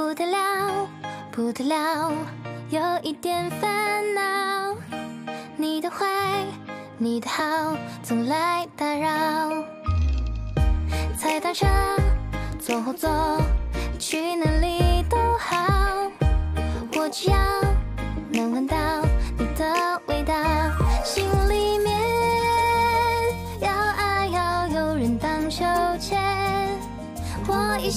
不得了，不得了，有一点烦恼。你的坏，你的好，总来打扰。踩单车，坐后座，去哪里都好。我只要能闻到你的味道，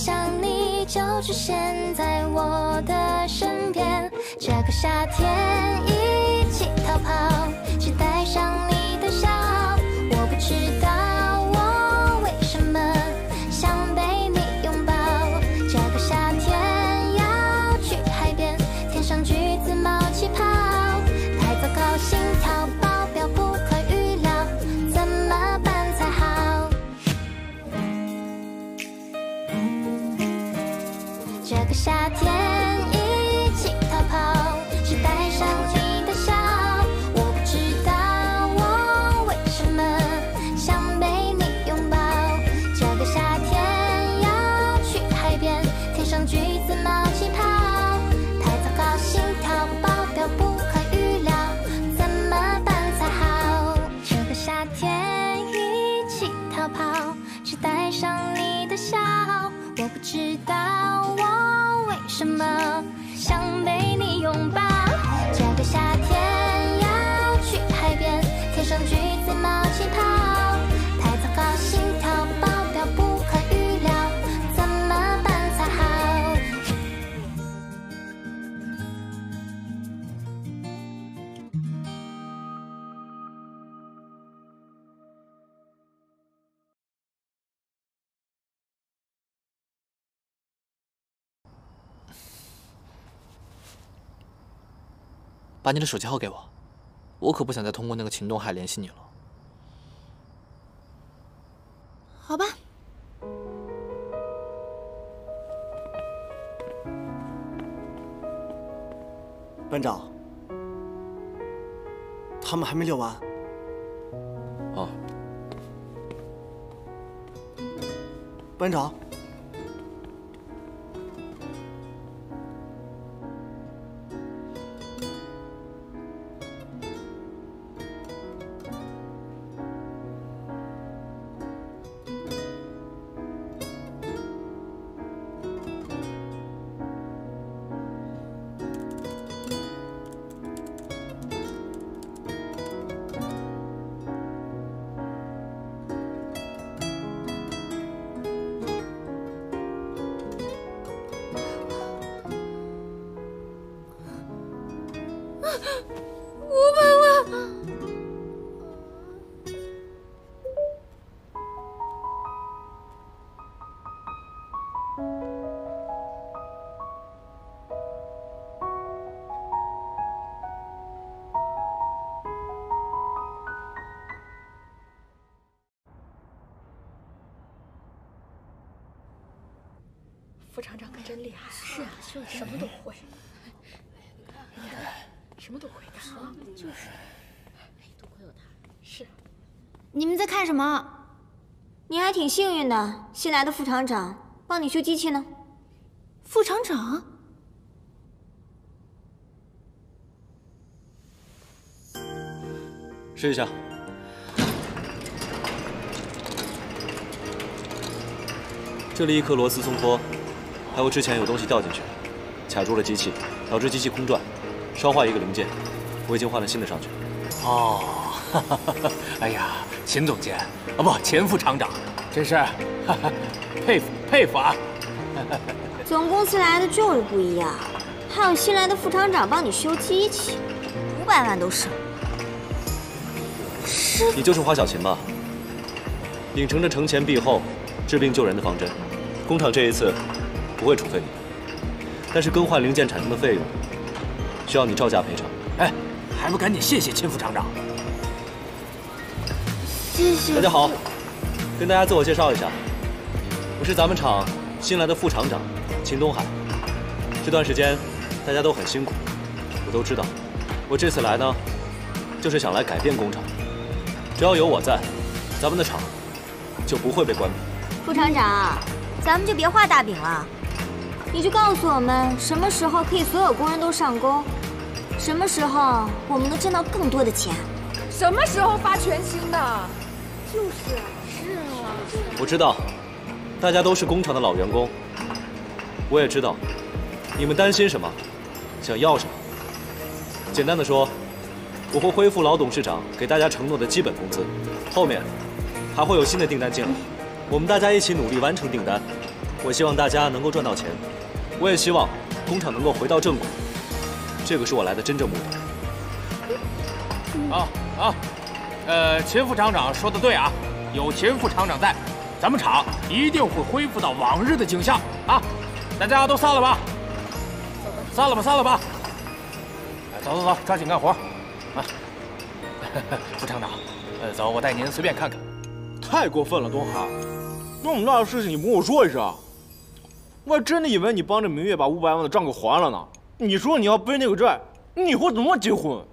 想你就出现在我的身边，这个夏天一起逃跑，只带上你把你的手机号给我，我可不想再通过那个秦东海联系你了。好吧。班长，他们还没聊完。哦，班长，真厉害，是啊，就是什么都会，什么都会干啊，就是，多亏有他，是。你们在看什么？你还挺幸运的，新来的副厂长帮你修机器呢。副厂长？试一下。这里一颗螺丝松脱，还有之前有东西掉进去，卡住了机器，导致机器空转，烧坏一个零件。我已经换了新的上去。哦，哈哈哈哈哎呀，秦总监，啊不，秦副厂长，真是，哈哈，佩服佩服啊！总公司来的就是不一样，还有新来的副厂长帮你修机器，五百万都省。你就是花小秦吧？秉承着承前毖后、治病救人的方针，工厂这一次不会处分你的，但是更换零件产生的费用，需要你照价赔偿。哎，还不赶紧谢谢秦副厂长！谢谢。大家好，跟大家自我介绍一下，我是咱们厂新来的副厂长秦东海。这段时间大家都很辛苦，我都知道。我这次来呢，就是想来改变工厂。只要有我在，咱们的厂就不会被关闭。副厂长，咱们就别画大饼了。你就告诉我们什么时候可以所有工人都上工，什么时候我们能挣到更多的钱。什么时候发全薪的？就是，是啊。我知道，大家都是工厂的老员工。我也知道，你们担心什么，想要什么。简单的说，我会恢复老董事长给大家承诺的基本工资，后面还会有新的订单进来，我们大家一起努力完成订单。我希望大家能够赚到钱，我也希望工厂能够回到正轨，这个是我来的真正目的。啊啊，呃，秦副厂长说的对啊，有秦副厂长在，咱们厂一定会恢复到往日的景象啊！大家都散了吧，散了吧，散了吧。走走走，抓紧干活！啊，副厂长，呃，走，我带您随便看看。太过分了，东海，那么大的事情你不跟我说一声，我还真的以为你帮着明月把五百万的账给还了呢。你说你要背那个债，你以后怎么结婚？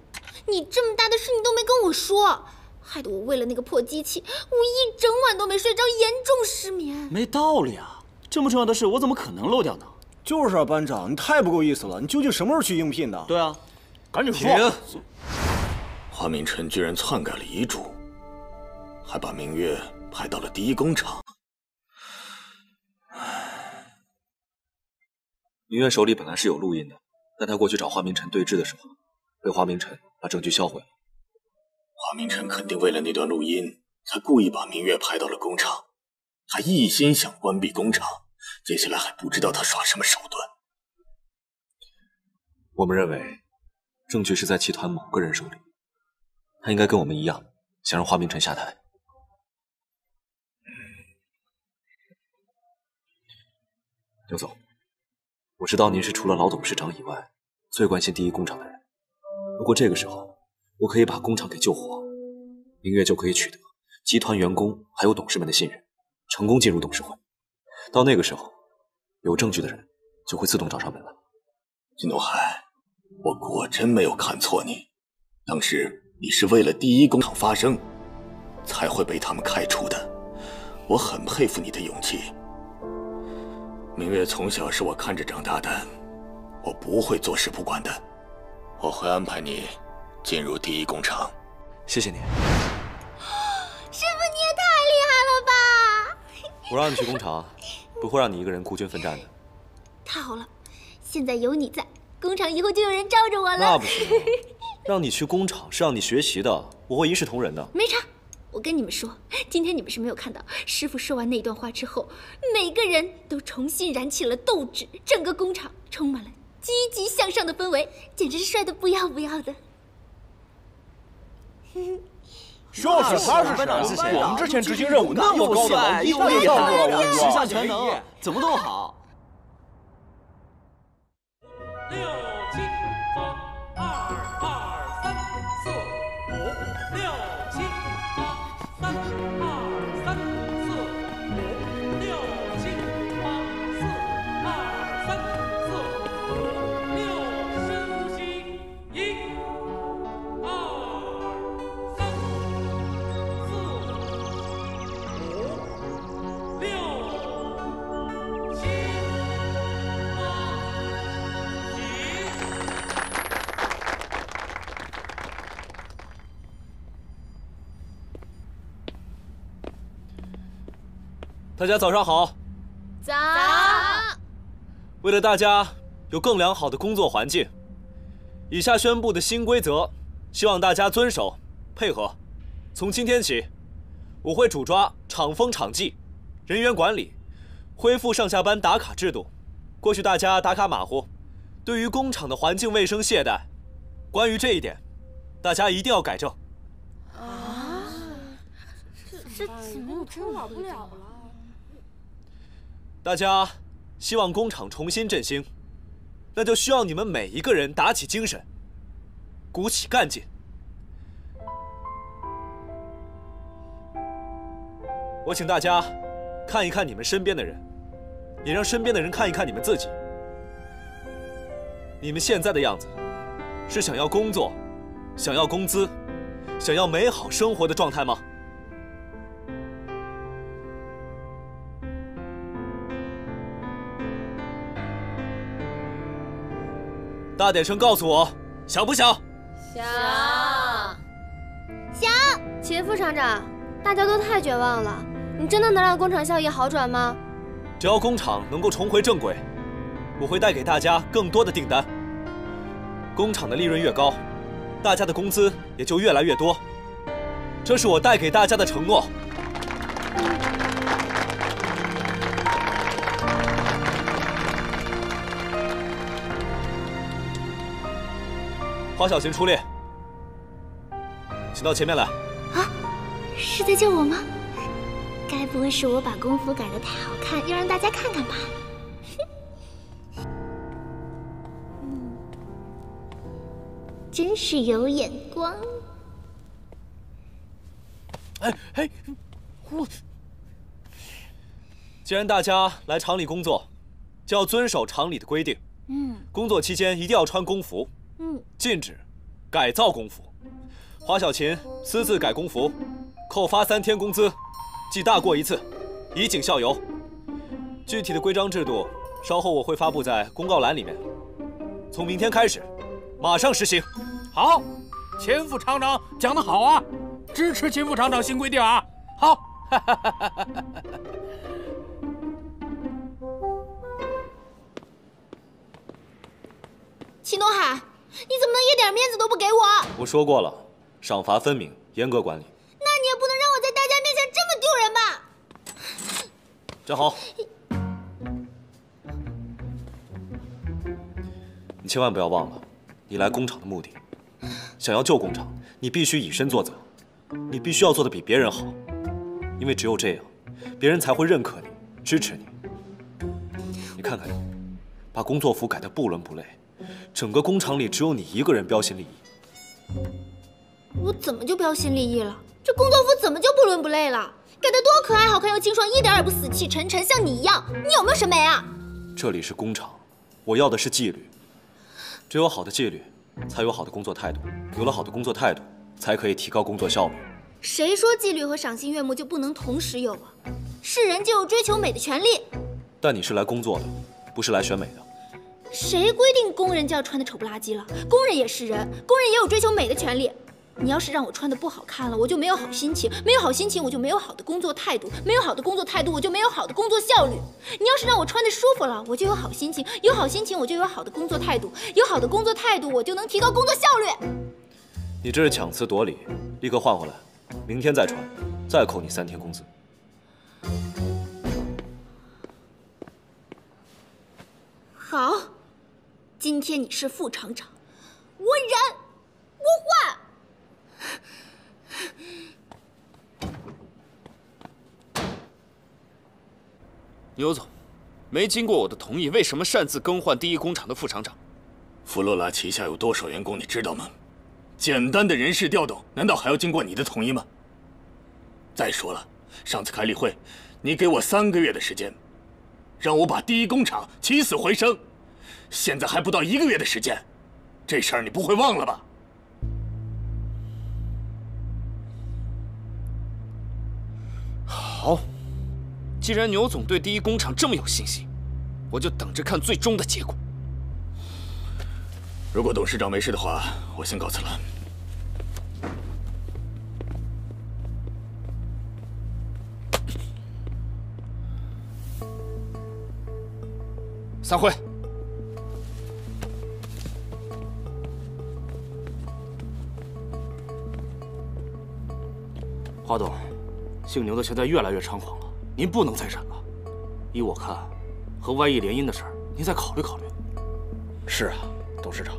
你这么大的事你都没跟我说，害得我为了那个破机器，我一整晚都没睡着，严重失眠。没道理啊，这么重要的事我怎么可能漏掉呢？就是啊，班长，你太不够意思了。你究竟什么时候去应聘的？对啊。赶紧说！华明晨居然篡改了遗嘱，还把明月派到了第一工厂。明月手里本来是有录音的，但他过去找华明晨对质的时候，被华明晨把证据销毁了。华明晨肯定为了那段录音，才故意把明月派到了工厂，还一心想关闭工厂。接下来还不知道他耍什么手段。我们认为。证据是在集团某个人手里，他应该跟我们一样，想让华明晨下台。刘总，我知道您是除了老董事长以外最关心第一工厂的人。如果这个时候我可以把工厂给救活，明月就可以取得集团员工还有董事们的信任，成功进入董事会。到那个时候，有证据的人就会自动找上门了。金东海。我果真没有看错你，当时你是为了第一工厂发声，才会被他们开除的。我很佩服你的勇气。明月从小是我看着长大的，我不会坐视不管的。我会安排你进入第一工厂。谢谢你，师傅，你也太厉害了吧！我让你去工厂，不会让你一个人孤军奋战的。太好了，现在有你在。工厂以后就有人罩着我了。那不行，让你去工厂是让你学习的，我会一视同仁的。没差，我跟你们说，今天你们是没有看到师傅说完那段话之后，每个人都重新燃起了斗志，整个工厂充满了积极向上的氛围，简直是帅的不要不要的。就是他是谁？我们之前执行任务那么高的，一点也不弱，十项全能，怎么都好。大家早上好。早。为了大家有更良好的工作环境，以下宣布的新规则，希望大家遵守配合。从今天起，我会主抓厂风厂纪、人员管理，恢复上下班打卡制度。过去大家打卡马虎，对于工厂的环境卫生懈怠，关于这一点，大家一定要改正。啊？这这怎么真玩不了了？大家希望工厂重新振兴，那就需要你们每一个人打起精神，鼓起干劲。我请大家看一看你们身边的人，也让身边的人看一看你们自己。你们现在的样子，是想要工作、想要工资、想要美好生活的状态吗？大点声告诉我，想不想？想想。秦副厂长，大家都太绝望了，你真的能让工厂效益好转吗？只要工厂能够重回正轨，我会带给大家更多的订单。工厂的利润越高，大家的工资也就越来越多。这是我带给大家的承诺。花小琴出列，请到前面来。啊，是在叫我吗？该不会是我把工服改得太好看，要让大家看看吧？嗯，真是有眼光。哎哎，我既然大家来厂里工作，就要遵守厂里的规定。嗯，工作期间一定要穿工服。嗯，禁止改造工服。花小琴私自改工服，扣发三天工资，记大过一次，以儆效尤。具体的规章制度，稍后我会发布在公告栏里面。从明天开始，马上实行。好，秦副厂长讲得好啊，支持秦副厂长新规定啊。好。秦东海，你怎么能一点面子都不给我？我说过了，赏罚分明，严格管理。那你也不能让我在大家面前这么丢人吧？站好。你千万不要忘了，你来工厂的目的。想要救工厂，你必须以身作则，你必须要做的比别人好，因为只有这样，别人才会认可你，支持你。你看看你，把工作服改得不伦不类。整个工厂里只有你一个人标新立异，我怎么就标新立异了？这工作服怎么就不伦不类了？改得多可爱、好看又清爽，一点也不死气沉沉，像你一样。你有没有审美啊？这里是工厂，我要的是纪律。只有好的纪律，才有好的工作态度。有了好的工作态度，才可以提高工作效率。谁说纪律和赏心悦目就不能同时有啊？是人就有追求美的权利。但你是来工作的，不是来选美的。谁规定工人就要穿的丑不拉几了？工人也是人，工人也有追求美的权利。你要是让我穿的不好看了，我就没有好心情；没有好心情，我就没有好的工作态度；没有好的工作态度，我就没有好的工作效率。你要是让我穿的舒服了，我就有好心情；有好心情，我就有好的工作态度；有好的工作态度，我就能提高工作效率。你这是强词夺理，立刻换回来，明天再穿，再扣你三天工资。好。今天你是副厂长，我忍，我换。牛总，没经过我的同意，为什么擅自更换第一工厂的副厂长？弗洛拉旗下有多少员工，你知道吗？简单的人事调动，难道还要经过你的同意吗？再说了，上次开例会，你给我三个月的时间，让我把第一工厂起死回生。现在还不到一个月的时间，这事儿你不会忘了吧？好，既然牛总对第一工厂这么有信心，我就等着看最终的结果。如果董事长没事的话，我先告辞了。散会。华董，姓牛的现在越来越猖狂了，您不能再忍了。依我看，和 Y E 联姻的事儿，您再考虑考虑。是啊，董事长，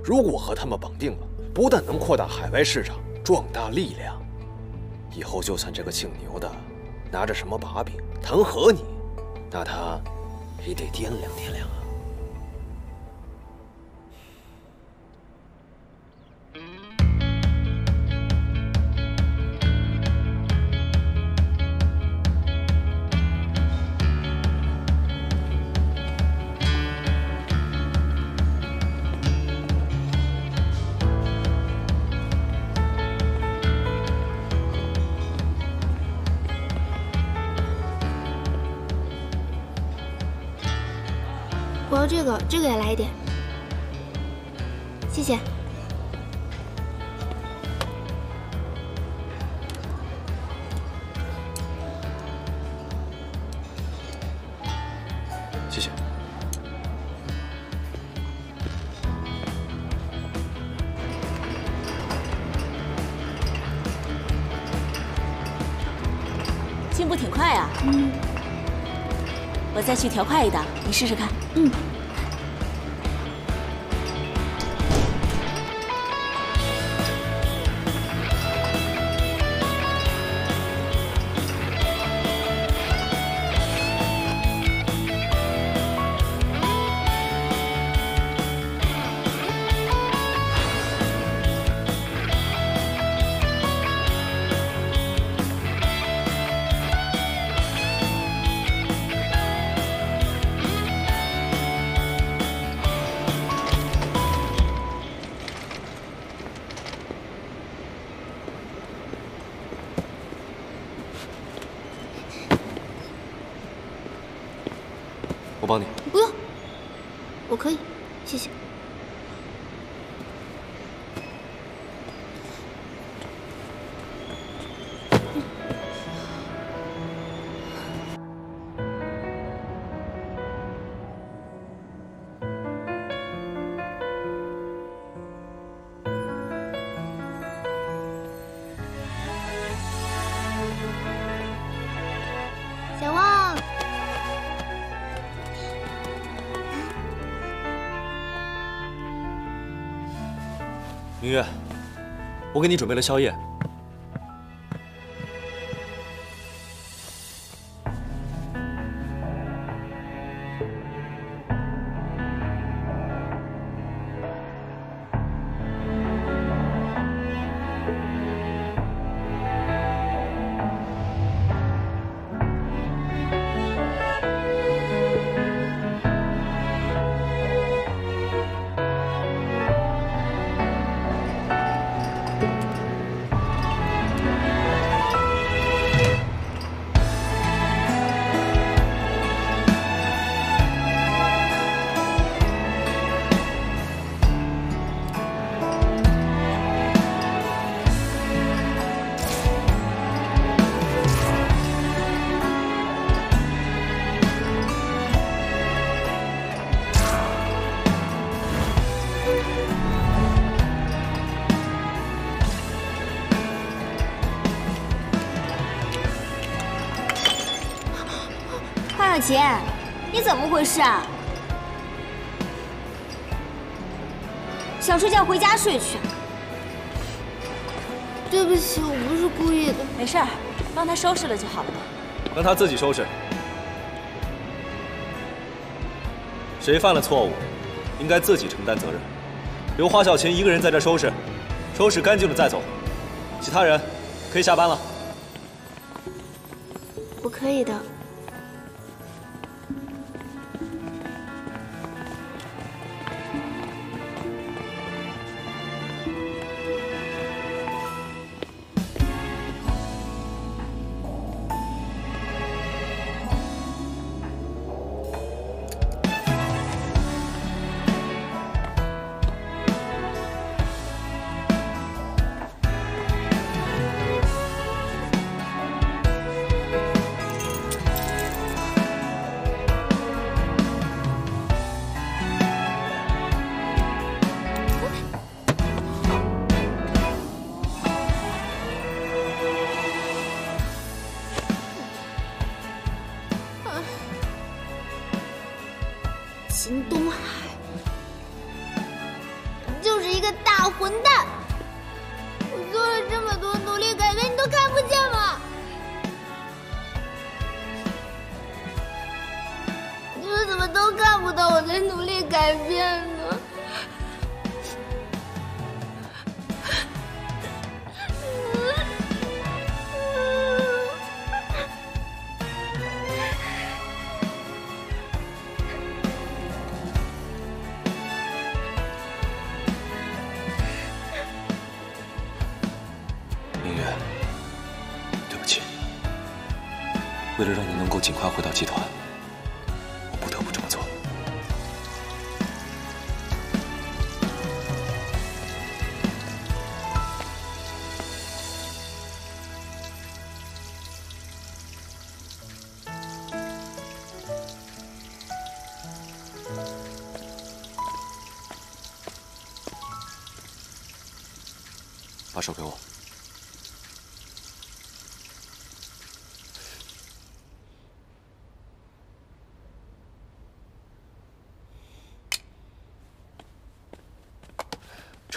如果和他们绑定了，不但能扩大海外市场，壮大力量，以后就算这个姓牛的拿着什么把柄弹劾你，那他也得掂量掂量啊。这个，这个也来一点。谢谢。谢谢。进步挺快啊。嗯。我再去调快一档，你试试看。嗯。我给你准备了宵夜。琴，你怎么回事啊？想睡觉回家睡去。对不起，我不是故意的。没事儿，帮他收拾了就好了嘛。让他自己收拾。谁犯了错误，应该自己承担责任。留花小琴一个人在这收拾，收拾干净了再走。其他人可以下班了。我可以的。改变呢？明月，对不起，为了让你能够尽快回到集团，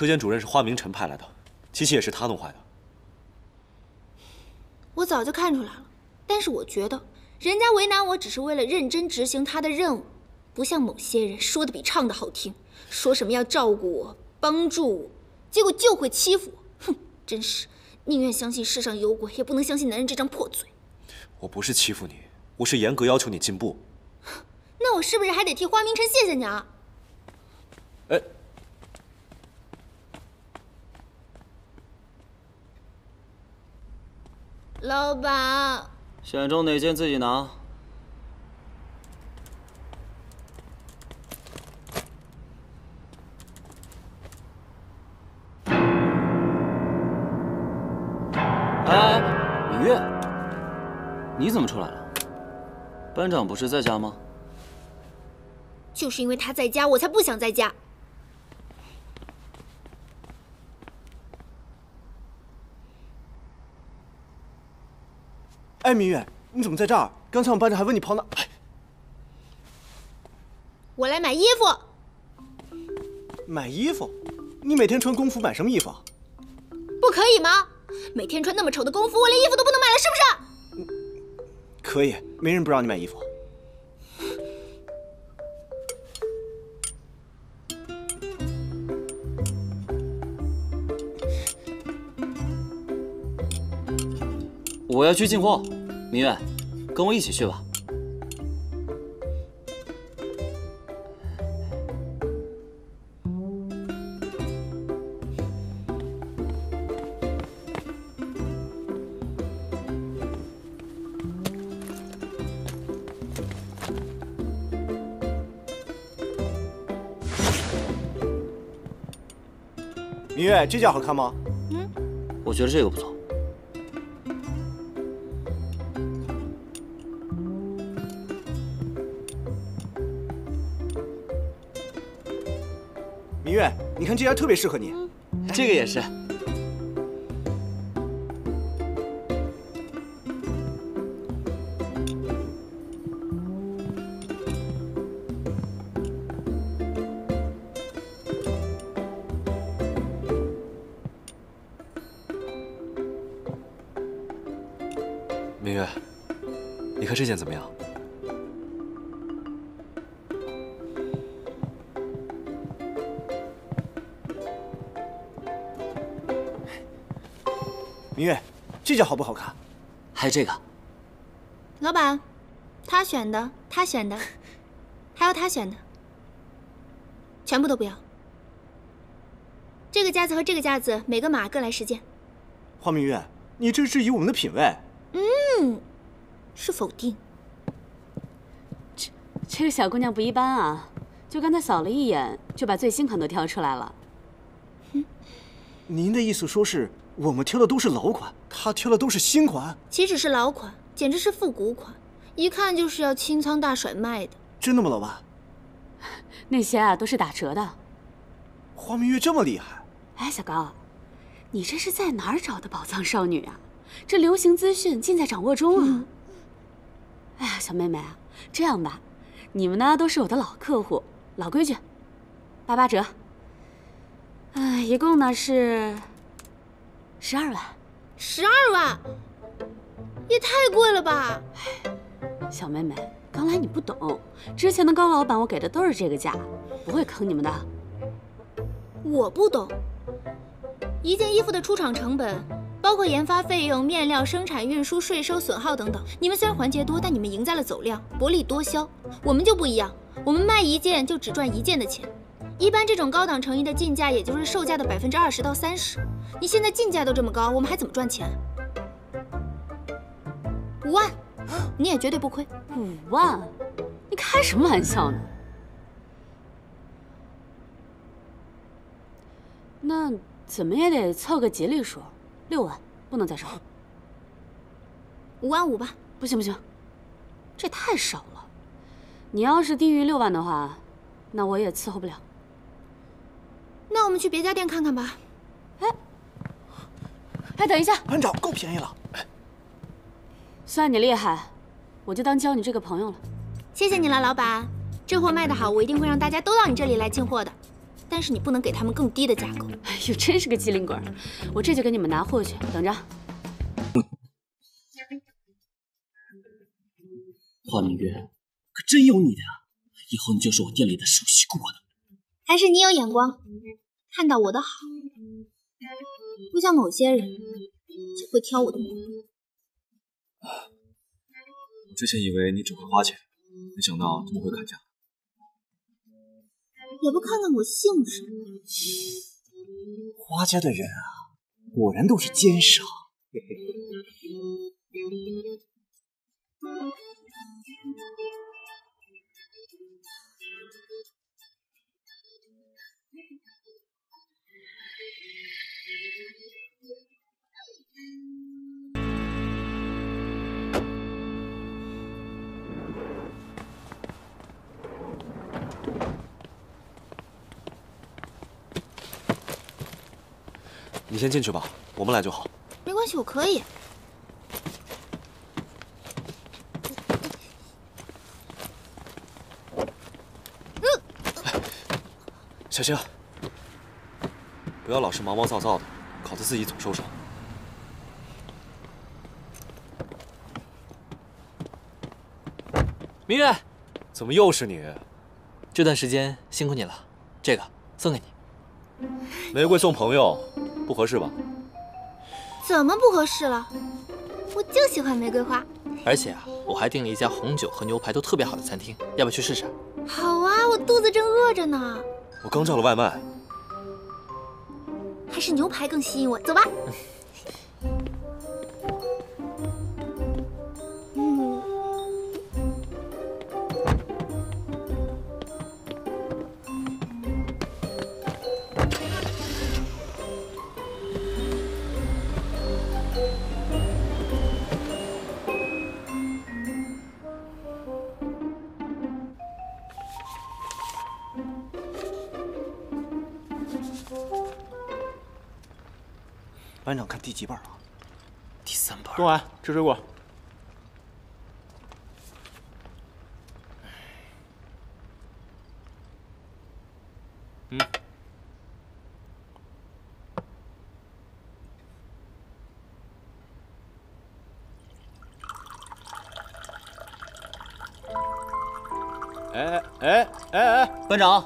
车间主任是花明晨派来的，机器也是他弄坏的。我早就看出来了，但是我觉得人家为难我只是为了认真执行他的任务，不像某些人说的比唱的好听，说什么要照顾我、帮助我，结果就会欺负我。哼，真是宁愿相信世上有鬼，也不能相信男人这张破嘴。我不是欺负你，我是严格要求你进步。那我是不是还得替花明晨谢谢你啊？哎，老板，选中哪件自己拿。哎，芈月，你怎么出来了？班长不是在家吗？就是因为他在家，我才不想在家。哎，明月，你怎么在这儿？刚才我们班长还问你跑哪。我来买衣服。买衣服？你每天穿工服买什么衣服？不可以吗？每天穿那么丑的工服，我连衣服都不能买了，是不是？可以，没人不让你买衣服。我要去进货，明月，跟我一起去吧。明月，这件好看吗？嗯，我觉得这个不错。你看这家特别适合你。这个也是。这件好不好看？还有这个，老板，他选的，他选的，还有他选的，全部都不要。这个架子和这个架子，每个码各来十件。花明月，你这是质疑我们的品味。嗯，是否定。这个小姑娘不一般啊，就刚才扫了一眼，就把最新款都挑出来了。您的意思说是我们挑的都是老款，他挑的都是新款？岂止是老款，简直是复古款，一看就是要清仓大甩卖的。真的吗，老板？那些啊都是打折的。花明月这么厉害？哎，小高，你这是在哪儿找的宝藏少女啊？这流行资讯尽在掌握中啊！嗯、哎呀，小妹妹啊，这样吧，你们呢都是我的老客户，老规矩，八八折。哎，一共呢是十二万。十二万，也太贵了吧！小妹妹，刚来你不懂，之前的高老板我给的都是这个价，不会坑你们的。我不懂，一件衣服的出厂成本。包括研发费用、面料、生产、运输、税收、损耗等等。你们虽然环节多，但你们赢在了走量，薄利多销。我们就不一样，我们卖一件就只赚一件的钱。一般这种高档成衣的进价也就是售价的百分之二十到三十。你现在进价都这么高，我们还怎么赚钱？五万，你也绝对不亏。五万？你开什么玩笑呢？那怎么也得凑个吉利数。六万不能再少，五万五吧。不行不行，这太少了。你要是低于六万的话，那我也伺候不了。那我们去别家店看看吧。哎，哎，等一下，班长够便宜了。算你厉害，我就当交你这个朋友了。谢谢你了，老板。这货卖得好，我一定会让大家都到你这里来进货的。但是你不能给他们更低的价格。哎呦，真是个机灵鬼！我这就给你们拿货去，等着。华明月，可真有你的啊！以后你就是我店里的首席顾问了。还是你有眼光，看到我的好，不像某些人只会挑我的毛病。我之前以为你只会花钱，没想到这么会砍价。也不看看我姓什么。花家的人啊，果然都是奸商。嘿嘿。你先进去吧，我们来就好。没关系，我可以。小心，不要老是毛毛躁躁的，搞得自己总受伤。明月，怎么又是你？这段时间辛苦你了，这个送给你。玫瑰送朋友，不合适吧？怎么不合适了？我就喜欢玫瑰花。而且啊，我还订了一家红酒和牛排都特别好的餐厅，要不要去试试？好啊，我肚子正饿着呢。我刚叫了外卖。还是牛排更吸引我，走吧。班长看第几本了？第三本。东海，吃水果。嗯。哎哎哎哎，班长，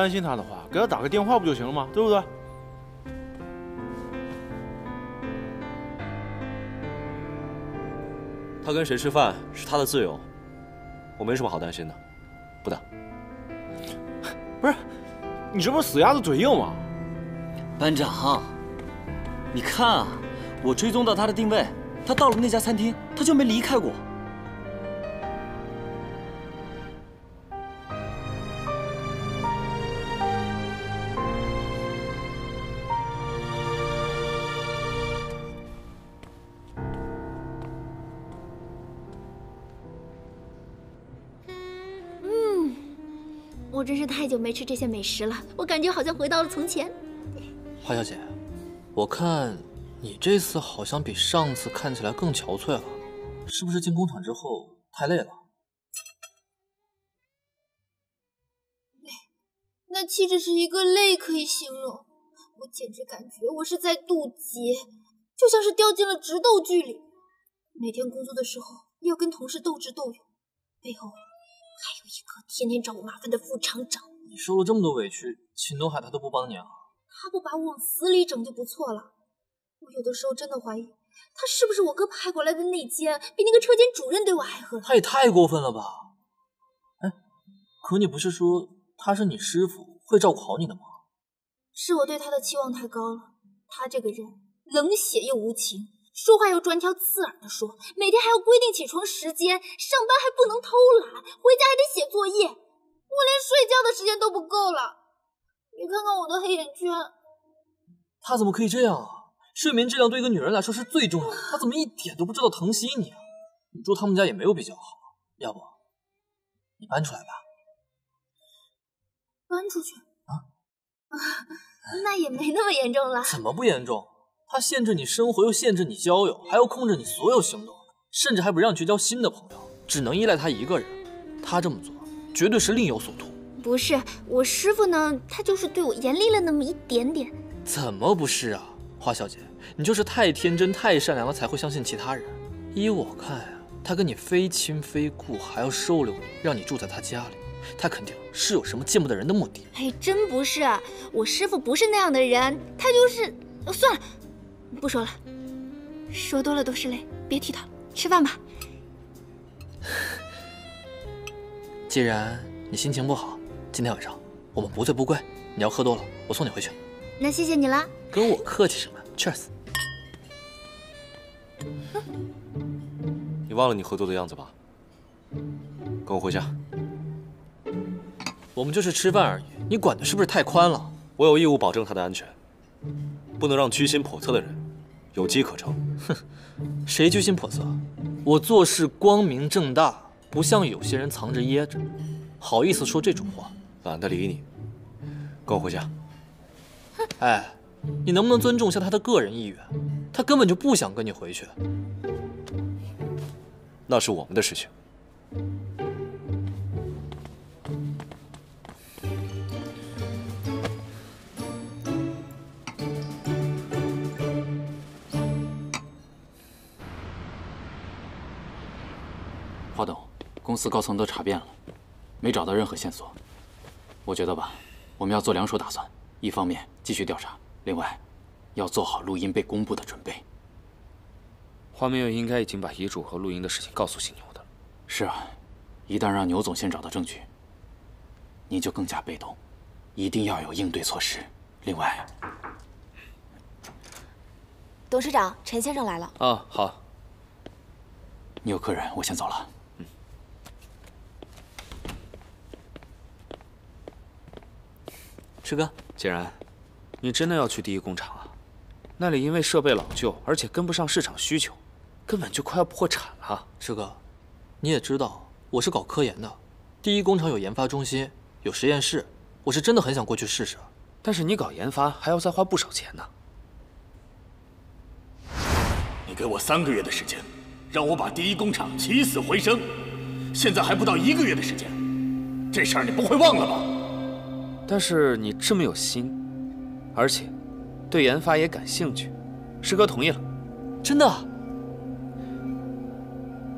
担心他的话，给他打个电话不就行了吗？对不对？他跟谁吃饭是他的自由，我没什么好担心的，不打。不是，你这不是死鸭子嘴硬吗？班长，你看啊，我追踪到他的定位，他到了那家餐厅，他就没离开过。我真是太久没吃这些美食了，我感觉好像回到了从前。花小姐，我看你这次好像比上次看起来更憔悴了，是不是进工厂之后太累了？累，那岂止是一个累可以形容？我简直感觉我是在渡劫，就像是掉进了直斗剧里。每天工作的时候要跟同事斗智斗勇，背后。还有一个天天找我麻烦的副厂长，你受了这么多委屈，秦东海他都不帮你啊？他不把我往死里整就不错了。我有的时候真的怀疑，他是不是我哥派过来的内奸，比那个车间主任对我还狠。他也太过分了吧？哎，可你不是说他是你师傅，会照顾好你的吗？是我对他的期望太高了。他这个人冷血又无情。说话又专挑刺耳的说，每天还要规定起床时间，上班还不能偷懒，回家还得写作业，我连睡觉的时间都不够了。你看看我的黑眼圈。他怎么可以这样啊？睡眠质量对一个女人来说是最重要的，他怎么一点都不知道疼惜你啊？你住他们家也没有比较好，要不你搬出来吧？搬出去啊？啊，那也没那么严重了。怎么不严重？他限制你生活，又限制你交友，还要控制你所有行动，甚至还不让你去交新的朋友，只能依赖他一个人。他这么做，绝对是另有所图。不是我师傅呢，他就是对我严厉了那么一点点。怎么不是啊，花小姐，你就是太天真、太善良了，才会相信其他人。依我看呀，他跟你非亲非故，还要收留你，让你住在他家里，他肯定是有什么见不得人的目的。哎，真不是，我师傅不是那样的人，他就是……算了。不说了，说多了都是泪，别提他了。吃饭吧。既然你心情不好，今天晚上我们不醉不归。你要喝多了，我送你回去。那谢谢你了。跟我客气什么？Cheers。你忘了你喝多的样子吧？跟我回家。我们就是吃饭而已，你管的是不是太宽了？我有义务保证他的安全，不能让居心叵测的人。有机可乘，哼，谁居心叵测？我做事光明正大，不像有些人藏着掖着。好意思说这种话？懒得理你，跟我回家。哎，你能不能尊重一下他的个人意愿？他根本就不想跟你回去。那是我们的事情。公司高层都查遍了，没找到任何线索。我觉得吧，我们要做两手打算：一方面继续调查，另外要做好录音被公布的准备。花明月应该已经把遗嘱和录音的事情告诉姓牛的了。是啊，一旦让牛总先找到证据，你就更加被动，一定要有应对措施。另外，董事长，陈先生来了。啊，好。你有客人，我先走了。师哥，既然，你真的要去第一工厂啊？那里因为设备老旧，而且跟不上市场需求，根本就快要破产了。师哥，你也知道我是搞科研的，第一工厂有研发中心，有实验室，我是真的很想过去试试。但是你搞研发还要再花不少钱呢。你给我三个月的时间，让我把第一工厂起死回生。现在还不到一个月的时间，这事儿你不会忘了吧？但是你这么有心，而且对研发也感兴趣，师哥同意了。真的？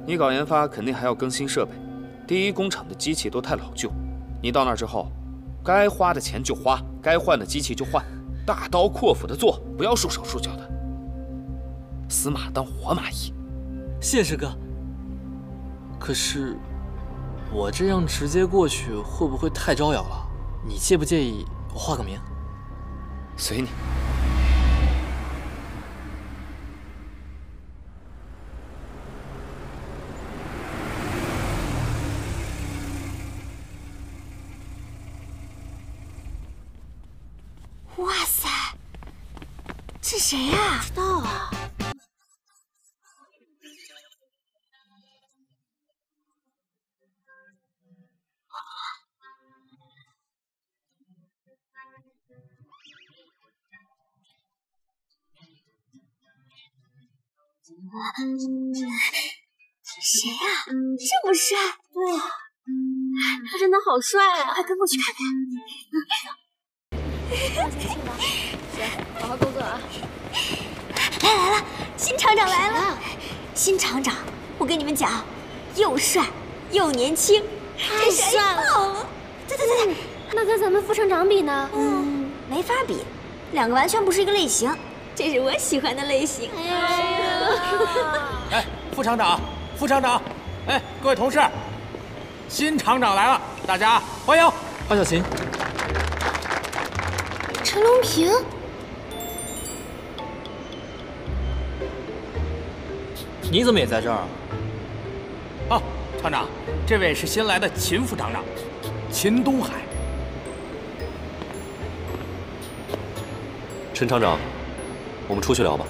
你搞研发肯定还要更新设备，第一工厂的机器都太老旧。你到那之后，该花的钱就花，该换的机器就换，大刀阔斧的做，不要束手束脚的，死马当活马医。谢师哥。可是我这样直接过去会不会太招摇了？你介不介意我化个名？随你。谁呀？这么帅？对，他真的好帅。啊！快跟过去看看。行，好好工作啊！来来了，新厂长来了。新厂长，我跟你们讲，又帅。又年轻，太帅。了！对对对对，那跟咱们副厂长比呢？嗯，没法比，两个完全不是一个类型。这是我喜欢的类型。副厂长，副厂长，哎，各位同事，新厂长来了，大家欢迎。花小琴，陈龙平，你怎么也在这儿？哦，厂长，这位是新来的秦副厂长，秦东海。陈厂长，我们出去聊吧。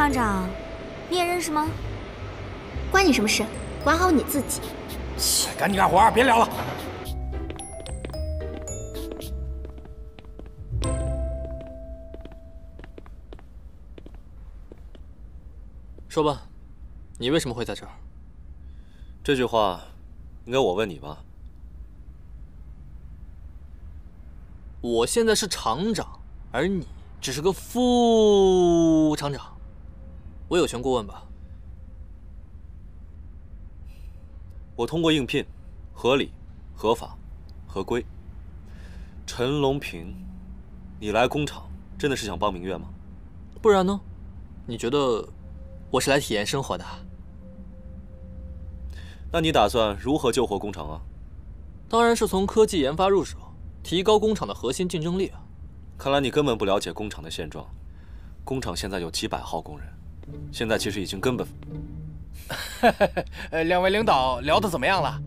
厂长，你也认识吗？关你什么事？管好你自己。赶紧干活，别聊了。说吧，你为什么会在这儿？这句话，应该我问你吧。我现在是厂长，而你只是个副厂长，我有权过问吧？我通过应聘，合理、合法、合规。陈龙平，你来工厂真的是想帮明月吗？不然呢？你觉得我是来体验生活的？那你打算如何救活工厂啊？当然是从科技研发入手，提高工厂的核心竞争力啊！看来你根本不了解工厂的现状。工厂现在有几百号工人，现在其实已经根本……呃，两位领导聊得怎么样了？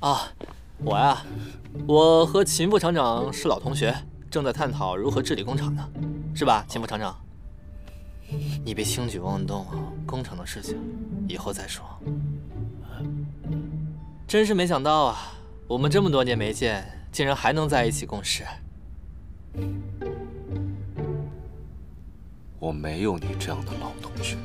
啊，我呀，我和秦副厂长是老同学，正在探讨如何治理工厂呢，是吧，秦副厂长？你别轻举妄动啊，工厂的事情以后再说。真是没想到啊，我们这么多年没见，竟然还能在一起共事。我没有你这样的老同学。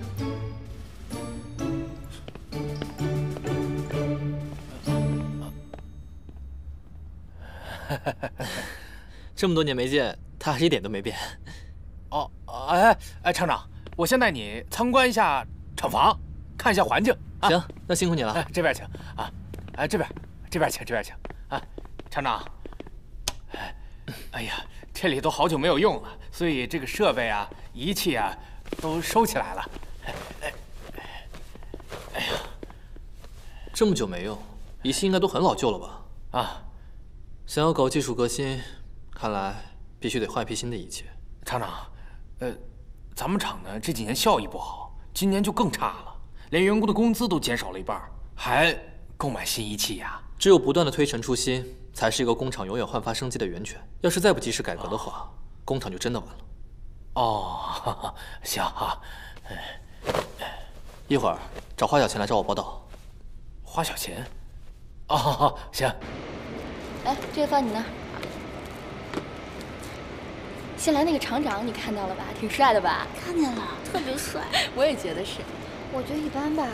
这么多年没见，他还是一点都没变。哦，哎哎，厂长，我先带你参观一下厂房，看一下环境。行，那辛苦你了。哎，这边请啊，哎，这边，这边请，这边请啊，厂长。哎，哎呀，这里都好久没有用了，所以这个设备啊、仪器啊都收起来了。哎，哎呀，这么久没用，仪器应该都很老旧了吧？啊，想要搞技术革新，看来必须得换一批新的仪器。厂长，呃，咱们厂呢这几年效益不好，今年就更差了，连员工的工资都减少了一半，还购买新仪器呀？只有不断的推陈出新，才是一个工厂永远焕发生机的源泉。要是再不及时改革的话，工厂就真的完了。哦，行哈，一会儿找花小钱来找我报道。花小钱？哦，行。哎，这个放你那儿。新来那个厂长，你看到了吧？挺帅的吧？看见了，特别帅。我也觉得是。我觉得一般吧。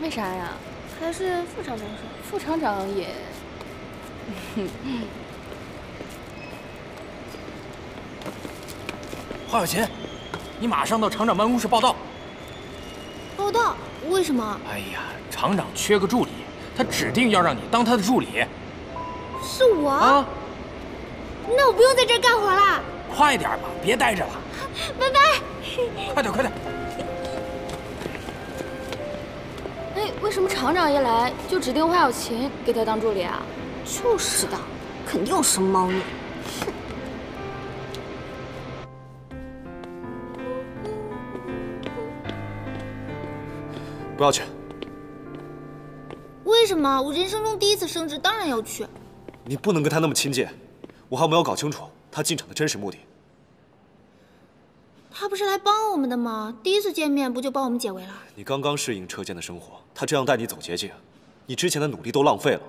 为啥呀？还是副厂长帅。副厂长也……花小琴，你马上到厂长办公室报道。报道？为什么？哎呀，厂长缺个助理，他指定要让你当他的助理。是我？啊？那我不用在这儿干活了。快点吧，别待着了。拜拜。快点，快点。哎，为什么厂长一来就指定花小琴给他当助理啊？就是的，肯定有什么猫腻。哼。不要去。为什么？我人生中第一次升职，当然要去。你不能跟他那么亲近。我还没有搞清楚他进厂的真实目的。他不是来帮我们的吗？第一次见面不就帮我们解围了？你刚刚适应车间的生活，他这样带你走捷径，你之前的努力都浪费了。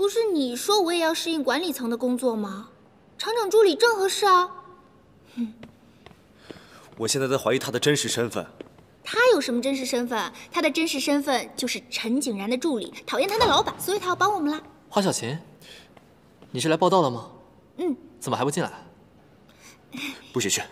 不是你说我也要适应管理层的工作吗？厂长助理正合适啊。哼，我现在在怀疑他的真实身份。他有什么真实身份？他的真实身份就是陈景然的助理，讨厌他的老板，所以他要帮我们啦。花小琴，你是来报道的吗？嗯，怎么还不进来？不许去！